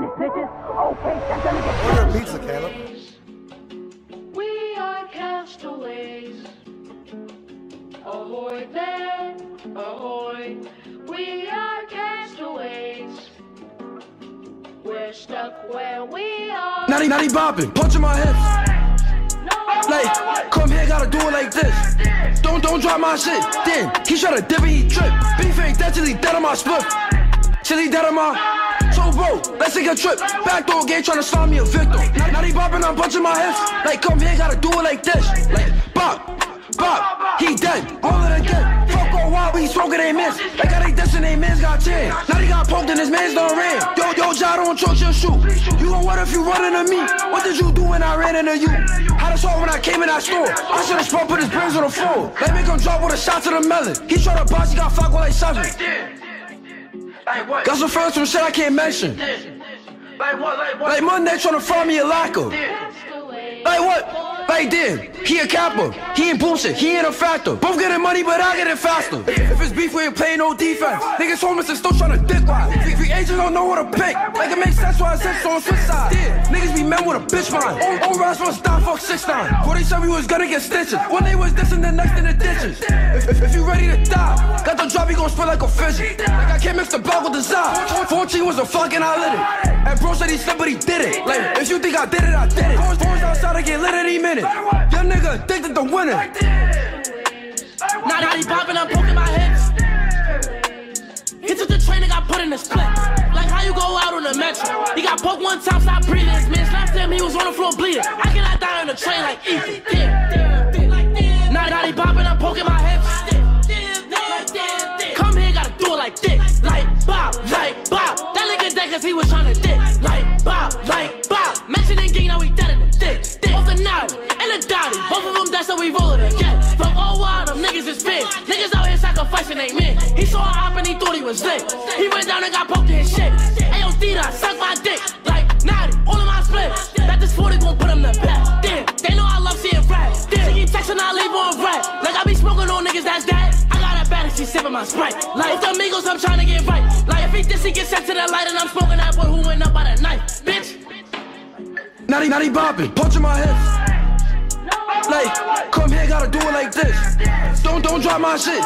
fucking snitches. Okay, that's gonna get Order a pizza, Caleb. We are castaways. Ahoy there, ahoy. We are castaways. We're stuck where we are. Notti, Notti bopping, punching my hips. Like, come here, gotta do it like this. Don't, don't drop my shit. Then, he try to dip and he trip. Beef ain't dead till he dead on my split. Till he dead on my. Bro, let's take a trip. Backdoor game tryna slime me a victim. Notti bopping, I'm punching my hips. Like, come here, gotta do it like this. Like, bop, bop, he dead. All of dead. Fuck all wild, we smoking they miss. Like, how they dissing they mans got 10. Now they got poked and his mans done ran. Yo, yo, Ja, don't choke your shoe. You gon' what if you run into me? What did you do when I ran into you? How to saw when I came in that store? I should've sprung, put his brains on the floor. Let me come drop with a shot to the melon. He try to box, he got fucked with like seven. Got some friends from shit I can't mention. Like Monday tryna find me a locker. Like what? Like then, he a capper. He ain't bullshit, he ain't a factor. Both getting money, but I get it faster. If it's beef, we ain't playing no defense. Niggas homeless and still tryna dick ride. Free, agents don't know what to pick. Like it makes sense why I said so on switch side. Niggas be men with a bitch mind. Old, old rats must die, fuck six nine. 47 we was gonna get stitches. One day was this and the next in the ditches. If, if, if you ready to die, drop, gon' spit like a fidget. Like I can't mix the bag with the side. 14 was a fucking I lit it. And bro said he slipped, but he did it. Like, if you think I did it, I did it. Boys, boys outside, I get lit any minute. Young nigga addicted to winning. Now he popping, I'm poking my hips. He took the train and got put in the split. Like how you go out on the metro. He got poked one time, stopped breathing. His man slapped him, he was on the floor bleeding. I cannot die on the train like Ethan. Sacrificing they men. He saw a op and he thought he was lit. He went down and got poked in his shit. Ayo, Dita, suck my dick. Like Notti, all of my splits. That this 40 gon' put him to bed. Damn, they know I love seeing rap. Damn, she keep texting, I leave on rap. Like I be smoking on niggas that's that. I got a bad she sipping my sprite. Like with the amigos, I'm trying to get right. Like if he this, he get sent to the light and I'm smoking that boy who went up by the knife. Bitch. Now he bopping, punching my hips. Like, come here, gotta do it my shit.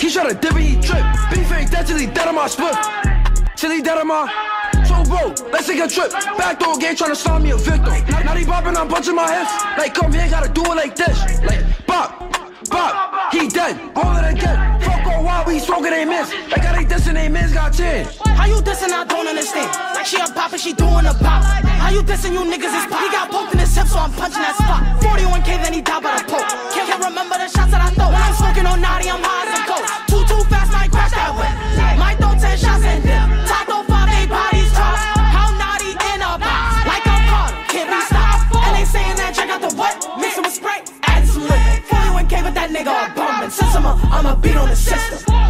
He shot a dip and he trip. Beef ain't dead till he dead on my split. Till he dead on my. So, bro, let's take a trip. Backdoor game tryna slime me a victim. Now he bopping, I'm punching my hips. Like, come here, gotta do it like this. Like, bop, bop, he dead. All of them dead. Fuck all wild, we smoking they miss. Like, how they dissing they miss got 10. How you dissing? I don't understand. Like she a pop and she doing a pop. How you dissing? You niggas is pop. He got poked in his hip, so I'm punching that spot. 41k, then he died by the I'm a beat on the system.